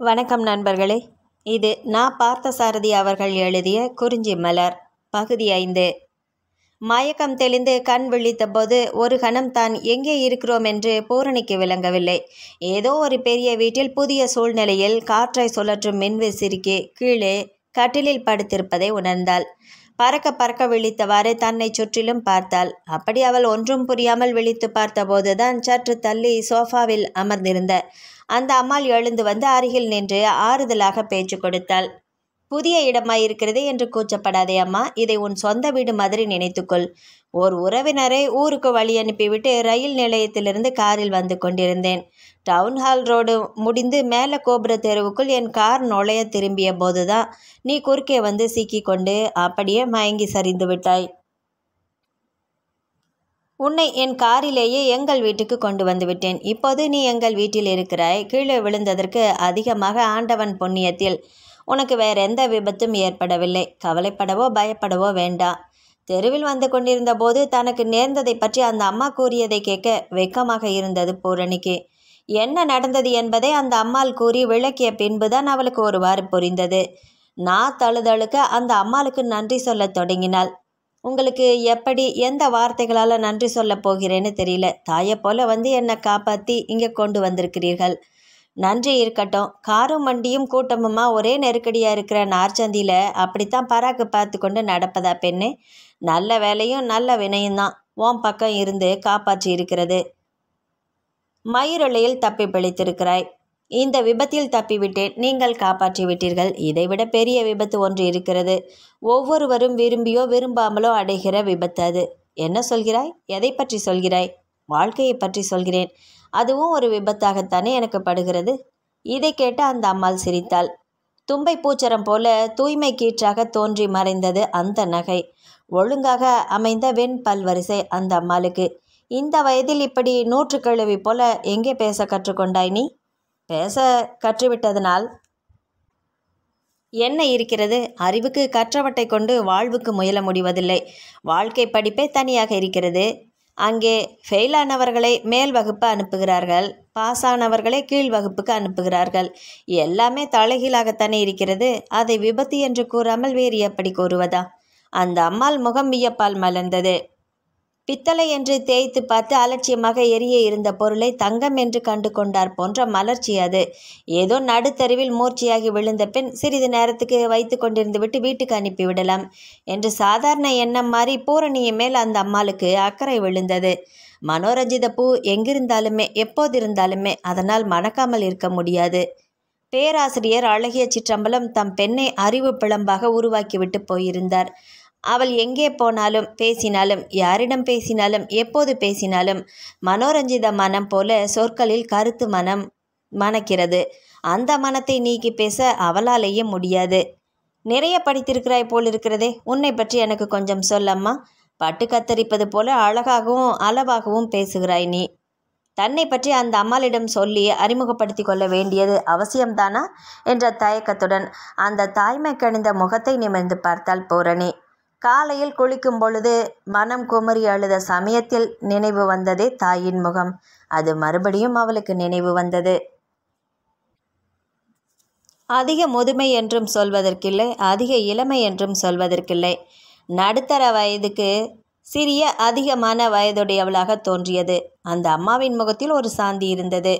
வணக்கம் நண்பர்களே. இது நான் பார்த்த சாரதி அவர்கள் எழுதிய குறிஞ்சி மலர் பகுதி ஐந்து. மயக்கம் தெளிந்து கண் விழித்தபோது ஒரு கணம் தான் எங்கே இருக்கிறோம் என்று பூரணிக்கு விளங்கவில்லை. ஏதோ ஒரு பெரிய வீட்டில் புதிய சூழ்நிலையில் காற்றை சுழற்றும் மின்விசிறிக்கு கீழே கட்டிலில் படுத்திருப்பதை உணர்ந்தாள். பறக்க பறக்க விழித்தவாறு தன்னை சுற்றிலும் பார்த்தாள். அப்படி அவள் ஒன்றும் புரியாமல் விழித்து பார்த்தபோதுதான் சற்று தள்ளி சோஃபாவில் அமர்ந்திருந்த அந்த அம்மாள் எழுந்து வந்து அருகில் நின்று ஆறுதலாக பேச்சு கொடுத்தாள். புதிய இடமாய் இருக்கிறது என்று கூச்சப்படாதே அம்மா. இதை உன் சொந்த வீடு மாதிரி நினைத்துக்கொள். ஓர் உறவினரை ஊருக்கு வழி அனுப்பிவிட்டு ரயில் நிலையத்திலிருந்து காரில் வந்து கொண்டிருந்தேன். டவுன் ஹால் ரோடு முடிந்து மேலே கோபுர தெருவுக்குள் என் கார் நுழைய திரும்பிய போதுதான் நீ குறுக்கே வந்து சிக்கிக்கொண்டு அப்படியே மயங்கி சரிந்து விட்டாய். உன்னை என் காரிலேயே எங்கள் வீட்டுக்கு கொண்டு வந்துவிட்டேன் இப்போது நீ எங்கள் வீட்டில் இருக்கிறாய். கீழே விழுந்ததற்கு அதிகமாக ஆண்டவன் புண்ணியத்தில் உனக்கு வேற எந்த விபத்தும் ஏற்படவில்லை. கவலைப்படவோ பயப்படவோ வேண்டாம் தெருவில் வந்து கொண்டிருந்த போது தனக்கு நேர்ந்ததை பற்றி அந்த அம்மா கூறியதை கேட்க வெக்கமாக இருந்தது பூரணிக்கு. என்ன நடந்தது என்பதை அந்த அம்மாள் கூறி விளக்கிய பின்புதான் அவளுக்கு ஒருவாறு புரிந்தது. நான் தழுதழுக்க அந்த அம்மாளுக்கு நன்றி சொல்ல தொடங்கினாள். உங்களுக்கு எப்படி எந்த வார்த்தைகளால் நன்றி சொல்லப் போகிறேன்னு தெரியல. தாயை போல வந்து என்னை காப்பாற்றி இங்கே கொண்டு வந்திருக்கிறீர்கள். நன்றி இருக்கட்டும். காரும் வண்டியும் கூட்டமுமா ஒரே நெருக்கடியாக இருக்கிற நார்ச்சந்தியில் அப்படித்தான் பராக்கு பார்த்து கொண்டு நடப்பதா பெண்ணு? நல்ல வேலையும் நல்ல வினையும் தான் ஓம் பக்கம் இருந்து காப்பாற்றி இருக்கிறது. மயிரொலையில் தப்பி பிழைத்திருக்கிறாய். இந்த விபத்தில் தப்பிவிட்டேன். நீங்கள் காப்பாற்றி விட்டீர்கள். இதைவிட பெரிய விபத்து ஒன்று இருக்கிறது. ஒவ்வொருவரும் விரும்பியோ விரும்பாமலோ அடைகிற விபத்து அது. என்ன சொல்கிறாய்? எதை பற்றி சொல்கிறாய்? வாழ்க்கையை பற்றி சொல்கிறேன். அதுவும் ஒரு விபத்தாகத்தானே எனக்கு படுகிறது. இதை கேட்டு அந்த அம்மாள் சிரித்தாள். தும்பை பூச்சரம் போல தூய்மை கீற்றாக தோன்றி மறைந்தது அந்த நகை. ஒழுங்காக அமைந்த வெண் பல்வரிசை அந்த அம்மாளுக்கு. இந்த வயதில் இப்படி நூற்று கிழவி போல எங்கே பேச கற்றுக்கொண்டாய் நீ? பேச கற்றுவிட்டதனால்? என்ன இருக்கிறது? அறிவுக்கு கற்றவட்டை கொண்டு வாழ்வுக்கு முயல முடிவதில்லை. வாழ்க்கை படிப்பே தனியாக இருக்கிறது. அங்கே ஃபெயிலானவர்களை மேல் வகுப்பு அனுப்புகிறார்கள் பாஸ் ஆனவர்களை கீழ் வகுப்புக்கு அனுப்புகிறார்கள். எல்லாமே தலைகீழாகத்தானே இருக்கிறது அதை விபத்து என்று கூறாமல் வேறு எப்படி கூறுவதா? அந்த அம்மாள் முகம் வியப்பால் மலர்ந்தது. பித்தளை என்று தேய்த்து பார்த்து அலட்சியமாக எரிய இருந்த பொருளை தங்கம் என்று கண்டு கொண்டார் போன்ற மலர்ச்சி அது. ஏதோ நடுத்தருவில் மூர்ச்சியாகி விழுந்த பெண் சிறிது நேரத்துக்கு வைத்து கொண்டிருந்து விட்டு வீட்டுக்கு அனுப்பிவிடலாம் என்று சாதாரண எண்ணம் மாறி பூரணியின் மேல் அந்த அம்மாளுக்கு அக்கறை விழுந்தது. மனோரஞ்சித பூ எங்கிருந்தாலுமே எப்போதிருந்தாலுமே அதனால் மணக்காமல் இருக்க முடியாது. பேராசிரியர் அழகிய சிற்றம்பலம் தம் பெண்ணை அறிவு பிளம்பாக உருவாக்கிவிட்டு போயிருந்தார். அவள் எங்கே போனாலும் பேசினாலும் யாரிடம் பேசினாலும் எப்போது பேசினாலும் மனோரஞ்சித மனம் போல சொற்களில் கருத்து மனம் மணக்கிறது. அந்த மனத்தை நீக்கி பேச அவளாலேயே முடியாது. நிறைய படித்திருக்கிறாய் போல் இருக்கிறதே உன்னை பற்றி எனக்கு கொஞ்சம் சொல்லம்மா. பட்டு கத்தரிப்பது போல அழகாகவும் அளவாகவும் பேசுகிறாய் நீ. தன்னை பற்றி அந்த அம்மாளிடம் சொல்லி அறிமுகப்படுத்தி கொள்ள வேண்டியது அவசியம்தானா? என்ற தயக்கத்துடன் அந்த தாய்மை கணிந்த முகத்தை நிமிர்ந்து பார்த்தாள் பூரணி. காலையில் குளிக்கும் பொழுது மனம் குமரி அழுத சமயத்தில் நினைவு வந்ததே தாயின் முகம். அது மறுபடியும் அவளுக்கு நினைவு வந்தது. அதிக முதுமை என்றும் சொல்வதற்கில்லை அதிக இளமை என்றும் சொல்வதற்கில்லை. நடுத்தர வயதுக்கு சிறிய அதிகமான வயதுடையவளாக தோன்றியது. அந்த அம்மாவின் முகத்தில் ஒரு சாந்தி இருந்தது.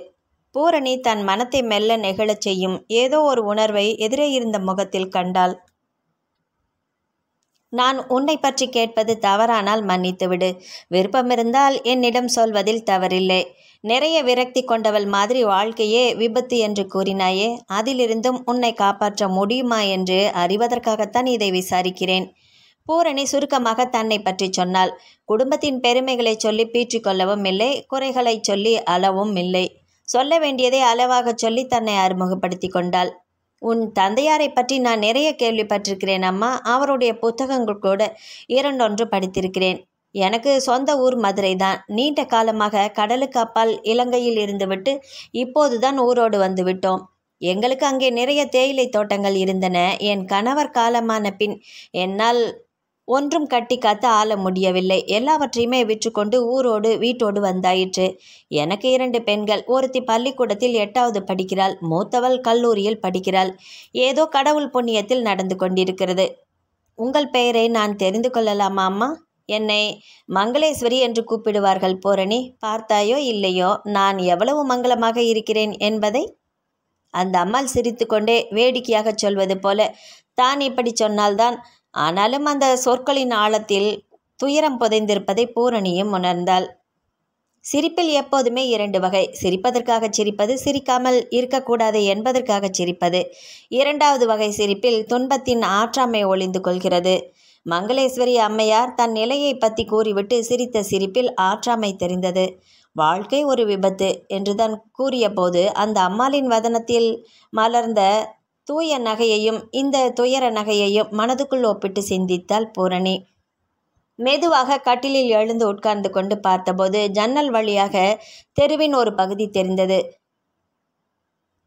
பூரணி தன் மனத்தை மெல்ல நெகிழச் செய்யும் ஏதோ ஒரு உணர்வை எதிரே இருந்த முகத்தில் கண்டாள். நான் உன்னை பற்றி கேட்பது தவறானால் மன்னித்துவிடு. விருப்பமிருந்தால் என்னிடம் சொல்வதில் தவறில்லை. நிறைய விரக்தி கொண்டவள் மாதிரி வாழ்க்கையே விபத்து என்று கூறினாயே அதிலிருந்தும் உன்னை காப்பாற்ற முடியுமா என்று அறிவதற்காகத்தான் இதை விசாரிக்கிறேன். பூரணி சுருக்கமாக தன்னை பற்றி சொன்னாள். குடும்பத்தின் பெருமைகளை சொல்லி பீற்றிக்கொள்ளவும் இல்லை குறைகளை சொல்லி அளவும் இல்லை. சொல்ல வேண்டியதை அளவாக சொல்லி தன்னை அறிமுகப்படுத்தி கொண்டாள். உன் தந்தையாரை பற்றி நான் நிறைய கேள்விப்பட்டிருக்கிறேன் அம்மா. அவருடைய புத்தகங்கள் கூட இரண்டொன்று படித்திருக்கிறேன். எனக்கு சொந்த ஊர் மதுரை தான் நீண்ட காலமாக கடலுக்கு அப்பால் இலங்கையில் இருந்துவிட்டு இப்போதுதான் ஊரோடு வந்து விட்டோம் எங்களுக்கு அங்கே நிறைய தேயிலை தோட்டங்கள் இருந்தன. என் கணவர் காலமான பின் என்னால் ஒன்றும் கட்டி காத்து ஆள முடியவில்லை. எல்லாவற்றையுமே விற்றுக்கொண்டு ஊரோடு வீட்டோடு வந்தாயிற்று. எனக்கு இரண்டு பெண்கள். ஒருத்தி பள்ளிக்கூடத்தில் எட்டாவது படிக்கிறாள். மூத்தவள் கல்லூரியில் படிக்கிறாள். ஏதோ கடவுள் புண்ணியத்தில் நடந்து கொண்டிருக்கிறது. உங்கள் பெயரை நான் தெரிந்து கொள்ளலாமா அம்மா? என்னை மங்களேஸ்வரி என்று கூப்பிடுவார்கள் பூரணி. பார்த்தாயோ இல்லையோ நான் எவ்வளவு மங்களமாக இருக்கிறேன் என்பதை? அந்த அம்மாள் சிரித்துக்கொண்டே வேடிக்கையாக சொல்வது போல தான் இப்படி சொன்னால்தான் ஆனாலும் அந்த சொற்களின் ஆழத்தில் துயரம் புதைந்திருப்பதை பூரணியும் உணர்ந்தாள். சிரிப்பில் எப்போதுமே இரண்டு வகை. சிரிப்பதற்காக சிரிப்பது சிரிக்காமல் இருக்கக்கூடாது என்பதற்காக சிரிப்பது. இரண்டாவது வகை சிரிப்பில் துன்பத்தின் ஆற்றாமை ஒளிந்து கொள்கிறது. மங்களேஸ்வரி அம்மையார் தன் நிலையை பற்றி கூறிவிட்டு சிரித்த சிரிப்பில் ஆற்றாமை தெரிந்தது. வாழ்க்கை ஒரு விபத்து என்றுதான் கூறியபோது அந்த அம்மாளின் வதனத்தில் மலர்ந்த தூய நகையையும் இந்த துயர நகையையும் மனதுக்குள் ஒப்பிட்டு சிந்தித்தாள் பூரணி. மெதுவாக கட்டிலில் எழுந்து உட்கார்ந்து கொண்டு பார்த்தபோது ஜன்னல் வழியாக தெருவின் ஒரு பகுதி தெரிந்தது.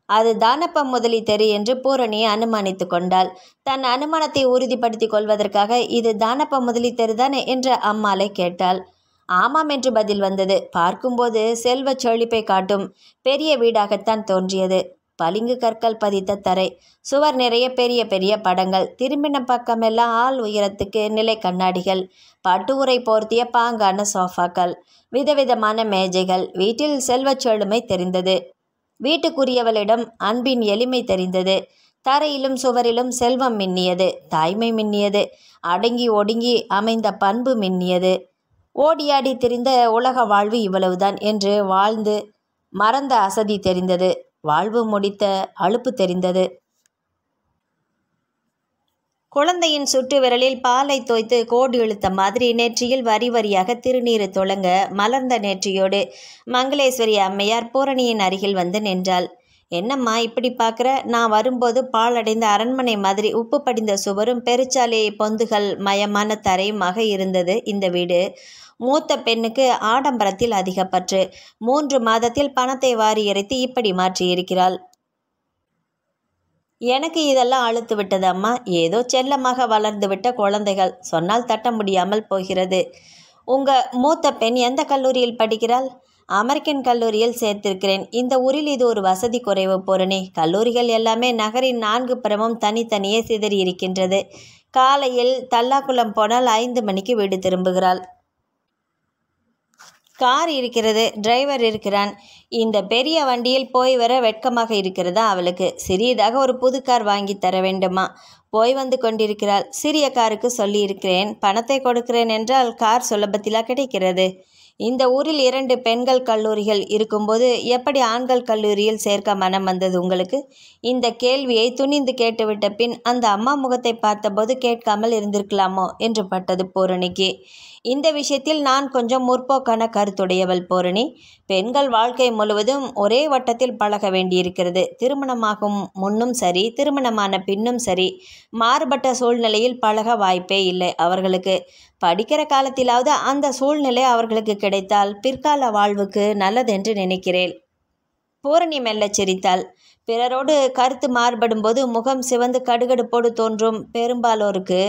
அது தானப்பம் முதலி தெரு என்று பூரணி அனுமானித்து கொண்டாள். தன் அனுமானத்தை உறுதிப்படுத்தி கொள்வதற்காக இது தானப்ப முதலி தெருதானே என்று அம்மாளை கேட்டாள். ஆமாம் என்று பதில் வந்தது. பார்க்கும்போது செல்வச் செழிப்பை காட்டும் பெரிய வீடாகத்தான் தோன்றியது. பளிங்கு கற்கள் பதித்த தரை. சுவர் நிறைய பெரிய பெரிய படங்கள். திரும்பின பக்கமெல்லாம் ஆள் உயரத்துக்கு நிலை கண்ணாடிகள். பட்டு உரை போர்த்திய பாங்கான சோஃபாக்கள். விதவிதமான மேஜைகள். வீட்டில் செல்வச் செழுமை தெரிந்தது. வீட்டுக்குரியவளிடம் அன்பின் எளிமை தெரிந்தது. தரையிலும் சுவரிலும் செல்வம் மின்னியது. தாய்மை மின்னியது. அடங்கி ஒடுங்கி அமைந்த பண்பு மின்னியது. ஓடியாடி திரிந்த உலக வாழ்வு இவ்வளவுதான் என்று வாழ்ந்து மறந்த அசதி தெரிந்தது. வாழ்வு முடித்த அலுப்பு தெரிந்தது. குழந்தையின் சுட்டு விரலில் பாலை தோய்த்து கோடு இழுத்த மாதிரி நெற்றியில் வரி வரியாக திருநீறு துளங்க மலர்ந்த நெற்றியோடு மங்களேஸ்வரி அம்மையார் பூரணியின் அருகில் வந்து நின்றாள். என்னம்மா இப்படி பார்க்குற நான் வரும்போது பாழடைந்த அரண்மனை மாதிரி உப்பு படிந்த சுவரும் பெருச்சாலை பொந்துகள் மயமான தரையுமாக இருந்தது இந்த வீடு. மூத்த பெண்ணுக்கு ஆடம்பரத்தில் அதிக பற்று. மூன்று மாதத்தில் பணத்தை வாரி இறைத்து இப்படி மாற்றியிருக்கிறாள். எனக்கு இதெல்லாம் அழுத்து விட்டது அம்மா. ஏதோ செல்லமாக வளர்ந்து விட்ட குழந்தைகள். சொன்னால் தட்ட முடியாமல் போகிறது. உங்க மூத்த பெண் எந்த கல்லூரியில் படிக்கிறாள்? அமெரிக்கன் கல்லூரியில் சேர்த்திருக்கிறேன். இந்த ஊரில் இது ஒரு வசதி குறைவு பொருணி. கல்லூரிகள் எல்லாமே நகரின் நான்கு புறமும் தனித்தனியே சிதறி இருக்கின்றது காலையில் தல்லாக்குளம் போனால் ஐந்து மணிக்கு வீடு திரும்புகிறாள். கார் இருக்கிறது. டிரைவர் இருக்கிறான். இந்த பெரிய வண்டியில் போய் வர வெட்கமாக இருக்கிறதா அவளுக்கு. சிறியதாக ஒரு புது கார் வாங்கி தர வேண்டுமா? போய் வந்து கொண்டிருக்கிறாள். சிறிய காருக்கு சொல்லியிருக்கிறேன். பணத்தை கொடுக்கிறேன் என்றால் கார் சுலபத்திலா கிடைக்கிறது. இந்த ஊரில் இரண்டு பெண்கள் கல்லூரிகள் இருக்கும்போது எப்படி ஆண்கள் கல்லூரியில் சேர்க்க மனம் வந்தது உங்களுக்கு? இந்த கேள்வியை துணிந்து கேட்டுவிட்ட பின் அந்த அம்மா முகத்தை பார்த்தபோது கேட்காமல் இருந்திருக்கலாமோ? என்று பட்டது பூரணிக்கு. இந்த விஷயத்தில் நான் கொஞ்சம் முற்போக்கான கருத்துடையவள் பூரணி பெண்கள் வாழ்க்கை முழுவதும் ஒரே வட்டத்தில் பழக வேண்டியிருக்கிறது. திருமணமாகும் முன்னும் சரி திருமணமான பின்னும் சரி மாறுபட்ட சூழ்நிலையில் பழக வாய்ப்பே இல்லை அவர்களுக்கு. படிக்கிற காலத்திலாவது அந்த சூழ்நிலை அவர்களுக்கு கிடைத்தால் பிற்கால வாழ்வுக்கு நல்லதென்று நினைக்கிறேன் பூரணி மெல்லச் சிரித்தாள். பிறரோடு கருத்து மாறுபடும்போது முகம் சிவந்து கடுகடுப்போடு தோன்றும் பெரும்பாலோருக்கு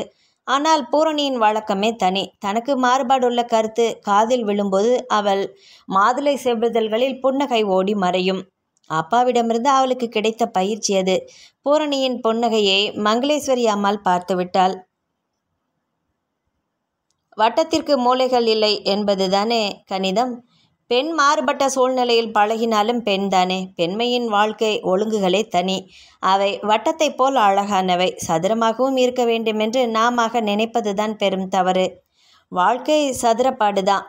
ஆனால் பூரணியின் வழக்கமே தனி. தனக்கு மாறுபாடுள்ள கருத்து காதில் விழும்போது அவள் மாதுளை செவ்வுதல்களில் புன்னகை ஓடி மறையும். அப்பாவிடமிருந்து அவளுக்கு கிடைத்த பயிற்சி அது. பூரணியின் புன்னகையை மங்களேஸ்வரி அம்மாள் பார்த்துவிட்டாள் வட்டத்திற்கு மூளைகள் இல்லை என்பதுதானே கணிதம்? பெண் மாறுபட்ட சூழ்நிலையில் பழகினாலும் பெண் தானே. பெண்மையின் வாழ்க்கை ஒழுங்குகளே தனி. அவை வட்டத்தைப் போல் அழகானவை. சதுரமாகவும் இருக்க வேண்டுமென்று நாமாக நினைப்பதுதான் பெரும் தவறு. வாழ்க்கை சதுரப்பாடுதான்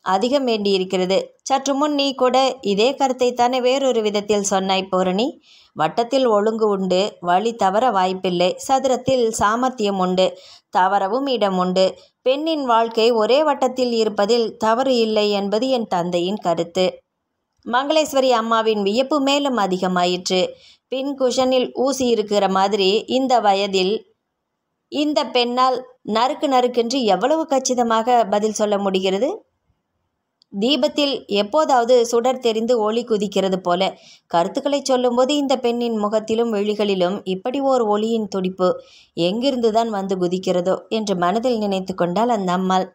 அதிகம் வேண்டியிருக்கிறது. சற்று முன் நீ கூட இதே கருத்தை தானே வேறொரு விதத்தில் சொன்னாய் பூரணி. வட்டத்தில் ஒழுங்கு உண்டு வழி தவற வாய்ப்பில்லை. சதுரத்தில் சாமர்த்தியம் உண்டு தவறவும் இடம் உண்டு. பெண்ணின் வாழ்க்கை ஒரே வட்டத்தில் இருப்பதில் தவறு இல்லை என்பது என் தந்தையின் கருத்து. மங்களேஸ்வரி அம்மாவின் வியப்பு மேலும் அதிகமாயிற்று. பின் குஷனில் ஊசி இருக்கிற மாதிரி இந்த வயதில் இந்த பெண்ணால் நறுக்கு நறுக்கென்று எவ்வளவு கச்சிதமாக பதில் சொல்ல முடிகிறது? தீபத்தில் எப்போதாவது சுடர் தெரிந்து ஒளி குதிக்கிறது போல கருத்துக்களை சொல்லும்போது இந்த பெண்ணின் முகத்திலும் விழிகளிலும் இப்படி ஓர் ஒளியின் துடிப்பு எங்கிருந்துதான் வந்து குதிக்கிறதோ என்று மனதில் நினைத்து கொண்டாள் அந்த அம்மாள்.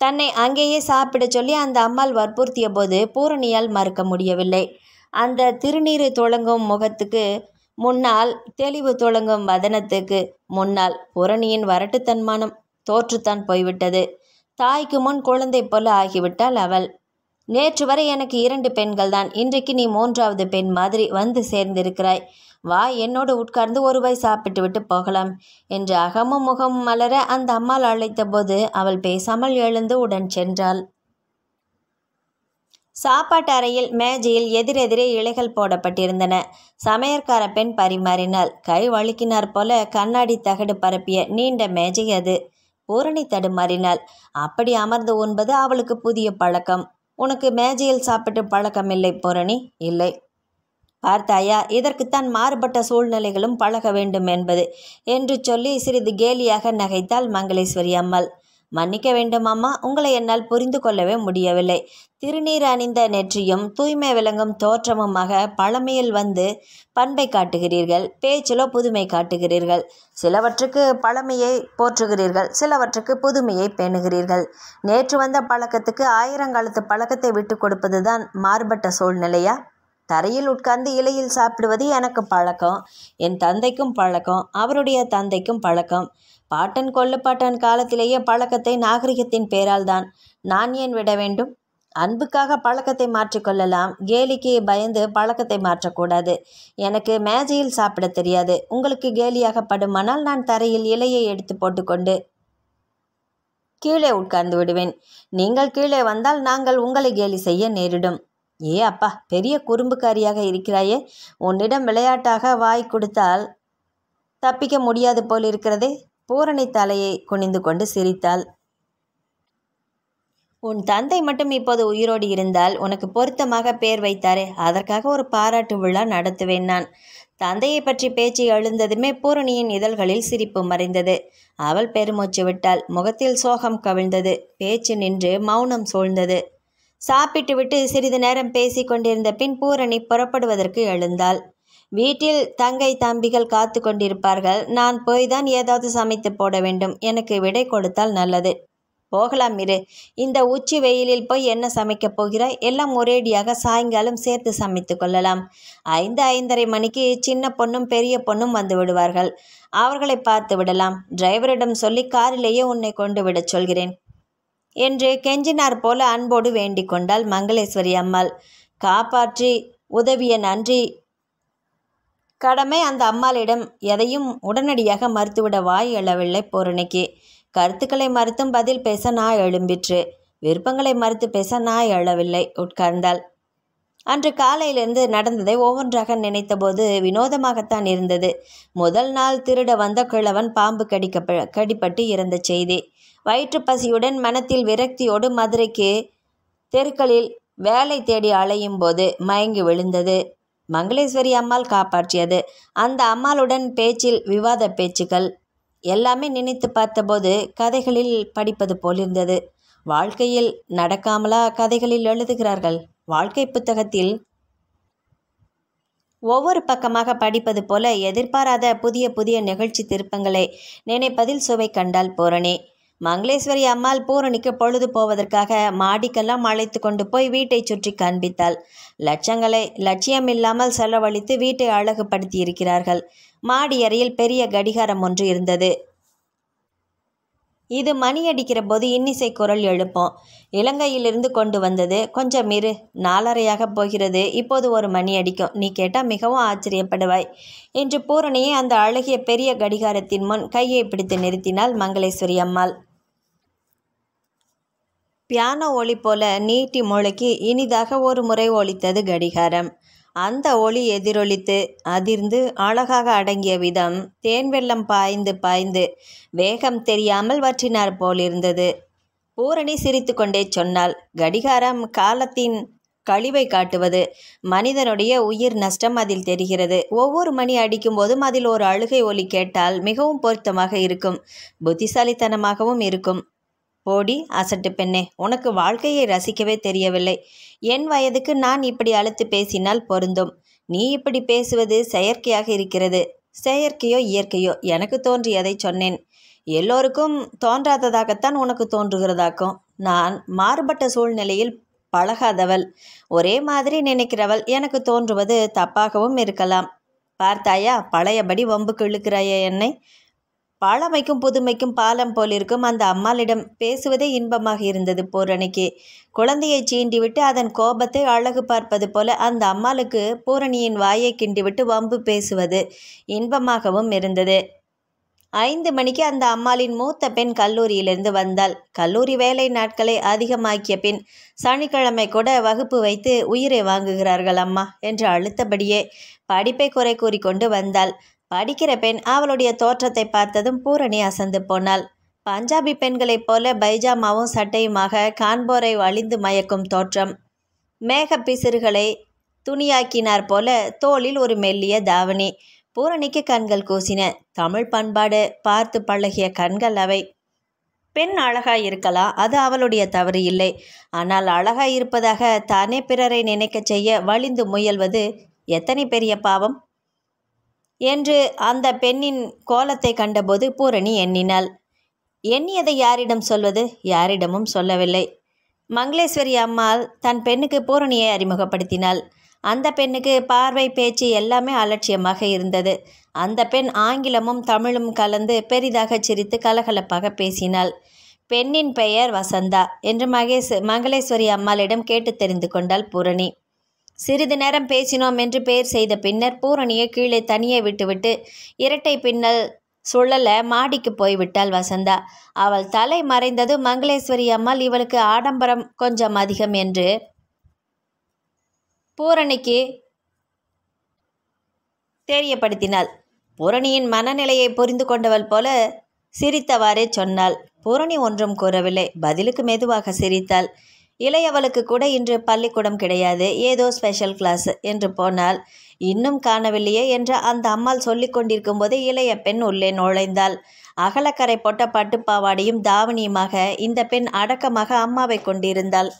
தன்னை அங்கேயே சாப்பிடச் சொல்லி அந்த அம்மாள் வற்புறுத்திய போது பூரணியால் மறுக்க முடியவில்லை. அந்த திருநீர் துளங்கும் முகத்துக்கு முன்னால் தெளிவு துளங்கும் வதனத்துக்கு முன்னால் பூரணியின் வரட்டுத்தன்மானம் தோற்றுத்தான் போய்விட்டது. தாய்க்கு முன் குழந்தை போல ஆகிவிட்டாள் அவள். நேற்று வரை எனக்கு இரண்டு பெண்கள் தான். இன்றைக்கு நீ மூன்றாவது பெண் மாதிரி வந்து சேர்ந்திருக்கிறாய். வா என்னோடு உட்கார்ந்து ஒரு வாய் சாப்பிட்டு விட்டு போகலாம் என்று அகமும் முகமும் மலர அந்த அம்மாள் அழைத்தபோது அவள் பேசாமல் எழுந்து உடன் சென்றாள். சாப்பாட்டு அறையில் மேஜையில் எதிரெதிரே இலைகள் போடப்பட்டிருந்தன. சமையற்கார பெண் பரிமாறினாள். கை வழுக்கினார் போல கண்ணாடி தகடு பரப்பிய நீண்ட மேஜை அது. பூரணி தடுமாறினாள். அப்படி அமர்ந்து உண்பது அவளுக்கு புதிய பழக்கம். உனக்கு மேஜையில் சாப்பிட்டு பழக்கம் இல்லை பூரணி? இல்லை. பார்த்தாயா இதற்குத்தான் மாறுபட்ட சூழ்நிலைகளும் பழக வேண்டும் என்பது என்று சொல்லி சிறிது கேலியாக நகைத்தாள் மங்களேஸ்வரி அம்மாள். மன்னிக்க வேண்டும் அம்மா. உங்களை என்னால் புரிந்து கொள்ளவே முடியவில்லை. திருநீர் அணிந்த நெற்றியும் தூய்மை விளங்கும் தோற்றமுமாக பழமையில் வந்து பண்பை காட்டுகிறீர்கள் பேச்சிலோ புதுமை காட்டுகிறீர்கள். சிலவற்றுக்கு பழமையை போற்றுகிறீர்கள் சிலவற்றுக்கு புதுமையை பேணுகிறீர்கள். நேற்று வந்த பழக்கத்துக்கு ஆயிரங்காலத்து பழக்கத்தை விட்டு கொடுப்பதுதான் மாறுபட்ட சூழ்நிலையா? தரையில் உட்கார்ந்து இலையில் சாப்பிடுவது எனக்கு பழக்கம் என் தந்தைக்கும் பழக்கம் அவருடைய தந்தைக்கும் பழக்கம். பாட்டன் கொள்ளுப்பாட்டன் காலத்திலேயே பழக்கத்தை நாகரிகத்தின் பேரால் தான் நான் ஏன் விட வேண்டும்? அன்புக்காக பழக்கத்தை மாற்றிக்கொள்ளலாம் கேலிக்கு பயந்து பழக்கத்தை மாற்றக்கூடாது. எனக்கு மேஜையில் சாப்பிட தெரியாது. உங்களுக்கு கேலியாக படுமானால் நான் தரையில் இலையை எடுத்து போட்டுக்கொண்டு கீழே உட்கார்ந்து விடுவேன். நீங்கள் கீழே வந்தால் நாங்கள் உங்களை கேலி செய்ய நேரிடும். ஏ அப்பா பெரிய குறும்புக்காரியாக இருக்கிறாயே. உன்னிடம் விளையாட்டாக வாய் கொடுத்தால் தப்பிக்க முடியாது போல் இருக்கிறதே பூரணி தலையை குனிந்து கொண்டு சிரித்தாள். உன் தந்தை மட்டும் இப்போது உயிரோடு இருந்தால் உனக்கு பொருத்தமாக பேர் வைத்தாரே. அதற்காக ஒரு பாராட்டு விழா நடத்துவேன் நான். தந்தையை பற்றி பேச்சு எழுந்ததுமே பூரணியின் இதழ்களில் சிரிப்பு மறைந்தது. அவள் பெருமூச்சு விட்டாள். முகத்தில் சோகம் கவிழ்ந்தது. பேச்சு நின்று மௌனம் சூழ்ந்தது. சாப்பிட்டு விட்டு சிறிது நேரம் பேசி கொண்டிருந்த பின் பூரணி புறப்படுவதற்கு எழுந்தாள். வீட்டில் தங்கை தம்பிகள் காத்து கொண்டிருப்பார்கள். நான் போய்தான் ஏதாவது சமைத்து போட வேண்டும். எனக்கு விடை கொடுத்தால் நல்லது. போகலாம் இரு. இந்த உச்சி வெயிலில் போய் என்ன சமைக்கப் போகிறாய்? எல்லாம் ஒரேடியாக சாயங்காலம் சேர்த்து சமைத்து கொள்ளலாம். ஐந்து ஐந்தரை மணிக்கு சின்ன பொண்ணும் பெரிய பொண்ணும் வந்து விடுவார்கள். அவர்களை பார்த்து விடலாம். டிரைவரிடம் சொல்லி காரிலேயே உன்னை கொண்டு விடச் சொல்கிறேன். என்று கெஞ்சினார் போல அன்போடு வேண்டிக் கொண்டாள் மங்களேஸ்வரி அம்மாள். காப்பாற்றி உதவிய நன்றி. கடமை அந்த அம்மாளிடம் எதையும் உடனடியாக மறுத்துவிட வாய் எழவில்லை பூரணிக்கு. கருத்துக்களை மறுத்தும் பதில் பேச நாய் எழும்பிற்று. விருப்பங்களை மறுத்து பேச நாய் எழவில்லை உட்கார்ந்தாள். அன்று காலையிலிருந்து நடந்ததை ஒவ்வொன்றாக நினைத்தபோது வினோதமாகத்தான் இருந்தது. முதல் நாள் திருட வந்த கிழவன் பாம்பு கடிக்க கடிப்பட்டு இறந்த செய்தி. வயிற்றுப்பசியுடன் மனத்தில் விரக்தியோடு மதுரைக்கு தெருக்களில் வேலை தேடி அலையும் போது மயங்கி விழுந்தது. மங்களேஸ்வரி அம்மாள் காப்பாற்றியது. அந்த அம்மாளுடன் பேச்சில் விவாத பேச்சுக்கள் எல்லாமே நினைத்து பார்த்தபோது கதைகளில் படிப்பது போலிருந்தது. வாழ்க்கையில் நடக்காமலா கதைகளில் எழுதுகிறார்கள்? வாழ்க்கை புத்தகத்தில் ஒவ்வொரு பக்கமாக படிப்பது போல எதிர்பாராத புதிய புதிய நிகழ்ச்சி திருப்பங்களை நினைப்பதில் சுவை கண்டால் பூரணி. மங்களேஸ்வரி அம்மாள் பூரணிக்கு பொழுது போவதற்காக மாடிக்கெல்லாம் அழைத்து கொண்டு போய் வீட்டை சுற்றி காண்பித்தாள். லட்சங்களை லட்சியமில்லாமல் செலவழித்து வீட்டை அழகுபடுத்தி இருக்கிறார்கள் மாடி அறையில் பெரிய கடிகாரம் ஒன்று இருந்தது. இது மணி அடிக்கிற போது இன்னிசை குரல் எழுப்போம். இலங்கையிலிருந்து கொண்டு வந்தது கொஞ்சம் இரு நாலரையாக போகிறது. இப்போது ஒரு மணி அடிக்கும். நீ கேட்டால் மிகவும் ஆச்சரியப்படுவாய் என்று பூரணியை அந்த அழகிய பெரிய கடிகாரத்தின் முன் கையை பிடித்து நிறுத்தினாள் மங்களேஸ்வரி அம்மாள். பியானோ ஒளி போல நீட்டி முழக்கி இனிதாக ஒரு முறை ஒலித்தது கடிகாரம். அந்த ஒளி எதிரொலித்து அதிர்ந்து அழகாக அடங்கிய விதம் தேன் வெள்ளம் பாய்ந்து பாய்ந்து வேகம் தெரியாமல் வற்றினார் போலிருந்தது. பூரணி சிரித்துக்கொண்டே சொன்னாள் கடிகாரம் காலத்தின் கழிவை காட்டுவது மனிதனுடைய உயிர் நஷ்டம் அதில் தெரிகிறது. ஒவ்வொரு மணி அடிக்கும்போதும் அதில் ஒரு அழுகை ஒலி கேட்டால் மிகவும் பொருத்தமாக இருக்கும் புத்திசாலித்தனமாகவும் இருக்கும். போடி அசட்டு பெண்ணே உனக்கு வாழ்க்கையை ரசிக்கவே தெரியவில்லை. என் வயதுக்கு நான் இப்படி அழுத்து பேசினால் பொருந்தும். நீ இப்படி பேசுவது செயற்கையாக இருக்கிறது. செயற்கையோ இயற்கையோ எனக்கு தோன்றியதை சொன்னேன். எல்லோருக்கும் தோன்றாததாகத்தான் உனக்கு தோன்றுகிறதாக்கும். நான் மாறுபட்ட சூழ்நிலையில் பழகாதவள். ஒரே மாதிரி நினைக்கிறவள் எனக்கு தோன்றுவது தப்பாகவும் இருக்கலாம். பார்த்தாயா பழையபடி வம்புக்கு இழுக்கிறாயா என்னை? பழமைக்கும் புதுமைக்கும் பாலம் போலிருக்கும் அந்த அம்மாளிடம் பேசுவதே இன்பமாக இருந்தது பூரணிக்கு குழந்தையை சீண்டிவிட்டு அதன் கோபத்தை அழகு பார்ப்பது போல அந்த அம்மாளுக்கு பூரணியின் வாயை கிண்டிவிட்டு வம்பு பேசுவது இன்பமாகவும் இருந்தது. ஐந்து மணிக்கு அந்த அம்மாளின் மூத்த பெண் கல்லூரியிலிருந்து வந்தாள். கல்லூரி வேலை நாட்களை அதிகமாக்கிய பின் சனிக்கிழமை கூட வகுப்பு வைத்து உயிரை வாங்குகிறார்கள் அம்மா என்று அழுத்தபடியே படிப்பை குறை கூறிக்கொண்டு வந்தாள். படிக்கிற பெண் அவளுடைய தோற்றத்தை பார்த்ததும் பூரணி அசந்து போனாள். பஞ்சாபி பெண்களைப் போல பைஜாமாவும் சட்டையுமாக காண்போரை வழிந்து மயக்கும் தோற்றம். மேக பிசிறுகளை துணியாக்கினார் போல தோளில் ஒரு மெல்லிய தாவணி. பூரணிக்கு கண்கள் கூசின. தமிழ் பண்பாடு பார்த்து பழகிய கண்கள் அவை. பெண் அழகாய் இருக்கலாம் அது அவளுடைய தவறு இல்லை. ஆனால் அழகாய் இருப்பதாக தானே பிறரை நினைக்கச் செய்ய வலிந்து முயல்வது எத்தனை பெரிய பாவம்? என்று அந்த பெண்ணின் கோலத்தை கண்டபோது பூரணி எண்ணினாள். எண்ணியதை யாரிடம் சொல்வது? யாரிடமும் சொல்லவில்லை. மங்களேஸ்வரி அம்மாள் தன் பெண்ணுக்கு பூரணியை அறிமுகப்படுத்தினாள். அந்த பெண்ணுக்கு பார்வை பேச்சு எல்லாமே அலட்சியமாக இருந்தது. அந்த பெண் ஆங்கிலமும் தமிழும் கலந்து பெரிதாக சிரித்து கலகலப்பாக பேசினாள். பெண்ணின் பெயர் வசந்தா என்று மகேஷ் மங்களேஸ்வரி அம்மாளிடம் கேட்டு தெரிந்து கொண்டாள் பூரணி. சிறிது நேரம் பேசினோம் என்று பெயர் செய்த பின்னர் பூரணியை கீழே தனியே விட்டுவிட்டு இரட்டை பின்னல் சுழல மாடிக்கு போய்விட்டாள் வசந்தா. அவள் தலை மறைந்தது மங்களேஸ்வரி அம்மாள் இவளுக்கு ஆடம்பரம் கொஞ்சம் அதிகம் என்று. பூரணிக்கு தெரியப்படுத்தினாள். பூரணியின் மனநிலையை புரிந்து கொண்டவள் போல சிரித்தவாறே சொன்னாள். பூரணி ஒன்றும் கூறவில்லை. பதிலுக்கு மெதுவாக சிரித்தாள். இளையவளுக்கு கூட இன்று பள்ளிக்கூடம் கிடையாது. ஏதோ ஸ்பெஷல் கிளாஸ் என்று போனால் இன்னும் காணவில்லையே என்று அந்த அம்மாள் சொல்லி கொண்டிருக்கும் போது இளைய பெண் உள்ளே நுழைந்தாள். அகலக்கரை போட்ட பட்டுப்பாவாடியும் தாவணியுமாக இந்த பெண் அடக்கமாக அம்மாவை கொண்டிருந்தாள்.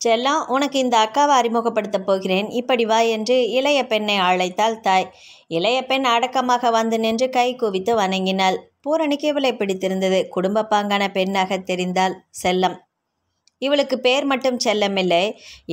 செல்லம் உனக்கு இந்த அக்காவை அறிமுகப்படுத்தப் போகிறேன். இப்படி வா என்று இளைய பெண்ணை அழைத்தாள் தாய். இளைய பெண் அடக்கமாக வந்து நின்று கை குவித்து வணங்கினாள். பூரணிக்கு இவளை பிடித்திருந்தது. குடும்ப பாங்கான பெண்ணாக தெரிந்தாள் செல்லம். இவளுக்கு பேர் மட்டும் செல்லமில்லை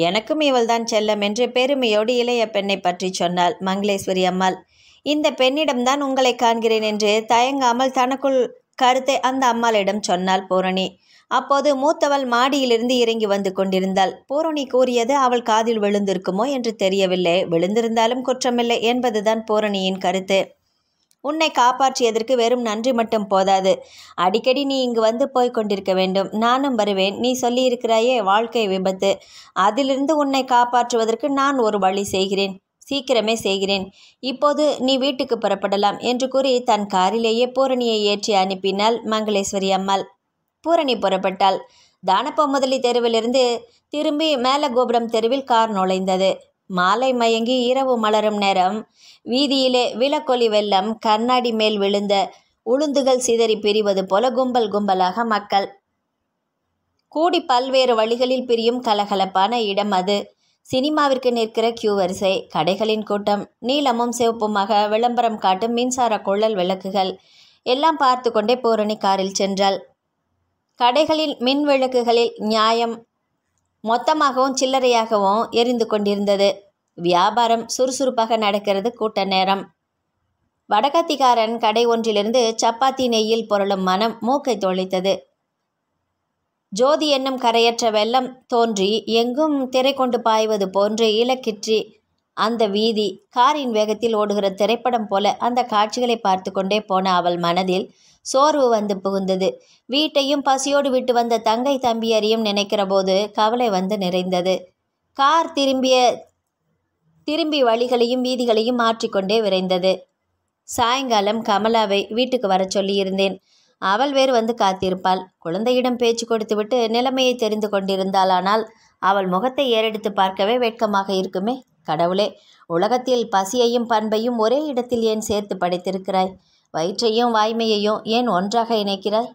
எனக்கும் இவள்தான் செல்லம் என்று பெருமையோடு இளைய பெண்ணை பற்றி சொன்னாள் மங்களேஸ்வரி அம்மாள். இந்த பெண்ணிடம்தான் உங்களை காண்கிறேன் என்று தயங்காமல் தனக்குள் கருத்தை அந்த அம்மாளிடம் சொன்னாள் பூரணி. அப்போது மூத்தவள் மாடியிலிருந்து இறங்கி வந்து கொண்டிருந்தாள். பூரணி கூறியது அவள் காதில் விழுந்திருக்குமோ என்று தெரியவில்லை. விழுந்திருந்தாலும் குற்றமில்லை என்பதுதான் பூரணியின் கருத்து. உன்னை காப்பாற்றியதற்கு வெறும் நன்றி மட்டும் போதாது. அடிக்கடி நீ இங்கு வந்து போய் கொண்டிருக்க வேண்டும். நானும் வருவேன். நீ சொல்லியிருக்கிறாயே வாழ்க்கை விபத்து. அதிலிருந்து உன்னை காப்பாற்றுவதற்கு நான் ஒரு வழி செய்கிறேன். சீக்கிரமே செய்கிறேன். இப்போது நீ வீட்டுக்கு புறப்படலாம் என்று கூறி தன் காரிலேயே பூரணியை ஏற்றி அனுப்பினாள் மங்களேஸ்வரி அம்மாள். பூரணி புறப்பட்டாள். தானப்ப முதலி தெருவிலிருந்து திரும்பி மேலகோபுரம் தெருவில் கார் நுழைந்தது. மாலை மயங்கி இரவு மலரும் நேரம். வீதியிலே விலக்கொலி வெள்ளம் கண்ணாடி மேல் விழுந்த உளுந்துகள் சிதறி பிரிவது போல கும்பல் கும்பலாக மக்கள். கூடி பல்வேறு வழிகளில் பிரியும் கலகலப்பான இடம் அது. சினிமாவிற்கு நிற்கிற கியூ வரிசை கடைகளின் கூட்டம் நீளமும் சிவப்புமாக விளம்பரம் காட்டும் மின்சார குழல் விளக்குகள். எல்லாம் பார்த்து கொண்டே பூரணி காரில் சென்றாள் கடைகளில் மின் விளக்குகளில் நியாயம் மொத்தமாகவும் சில்லறையாகவும் எரிந்து கொண்டிருந்தது. வியாபாரம் சுறுசுறுப்பாக நடக்கிறது கூட்ட நேரம். வடகத்திக்காரன் கடை ஒன்றிலிருந்து சப்பாத்தி நெய்யில் பொருளும் மனம் மூக்கை தொலைத்தது ஜோதி என்னும் கரையற்ற வெள்ளம் தோன்றி எங்கும் திரை கொண்டு பாய்வது போன்று இலக்கிற்றி. அந்த வீதி காரின் வேகத்தில் ஓடுகிற திரைப்படம் போல அந்த காட்சிகளை பார்த்து கொண்டே போன அவள் மனதில் சோர்வு வந்து புகுந்தது. வீட்டையும் பசியோடு விட்டு வந்த தங்கை தம்பியரையும் நினைக்கிற போது கவலை வந்து நிறைந்தது. கார் திரும்பிய திரும்பி வழிகளையும் வீதிகளையும் மாற்றிக்கொண்டே விரைந்தது. சாயங்காலம் கமலாவை வீட்டுக்கு வரச் சொல்லியிருந்தேன். அவள் வேறு வந்து காத்திருப்பாள். குழந்தையிடம் பேச்சு கொடுத்துவிட்டு நிலைமையை தெரிந்து கொண்டிருந்தாள். ஆனால் அவள் முகத்தை ஏறெடுத்து பார்க்கவே வெட்கமாக இருக்குமே. கடவுளே உலகத்தில் பசியையும் பண்பையும் ஒரே இடத்தில் ஏன் சேர்த்து படைத்திருக்கிறாய்? வயிற்றையும் வாய்மையையும் ஏன் ஒன்றாக இணைக்கிறாய்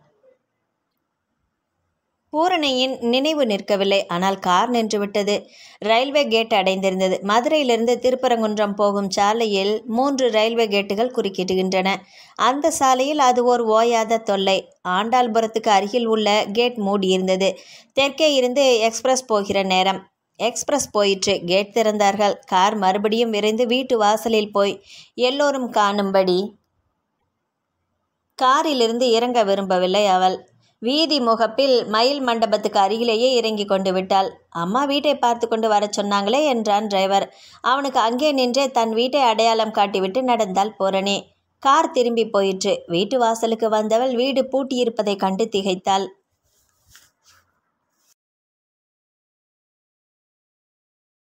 பூரணியின் நினைவு நிற்கவில்லை. ஆனால் கார் நின்றுவிட்டது ரயில்வே கேட் அடைந்திருந்தது. மதுரையிலிருந்து திருப்பரங்குன்றம் போகும் சாலையில் மூன்று ரயில்வே கேட்டுகள் குறுக்கிடுகின்றன. அந்த சாலையில் அது ஓர் ஓயாத தொல்லை. ஆண்டாள்புரத்துக்கு அருகில் உள்ள கேட் மூடியிருந்தது. தெற்கே இருந்து எக்ஸ்பிரஸ் போகிற நேரம். எக்ஸ்பிரஸ் போயிற்று. கேட் திறந்தார்கள். கார் மறுபடியும் விரைந்து வீட்டு வாசலில் போய் எல்லோரும் காணும்படி காரிலிருந்து இறங்க விரும்பவில்லை அவள். வீதி முகப்பில் மயில் மண்டபத்துக்கு அருகிலேயே இறங்கி கொண்டு விட்டாள். அம்மா வீட்டை பார்த்து கொண்டு வர சொன்னாங்களே என்றான் டிரைவர். அவனுக்கு அங்கே நின்றே தன் வீட்டை அடையாளம் காட்டிவிட்டு நடந்தாள் பூரணி. கார் திரும்பி போயிற்று. வீட்டு வாசலுக்கு வந்தவள் வீடு பூட்டியிருப்பதை கண்டு திகைத்தாள்.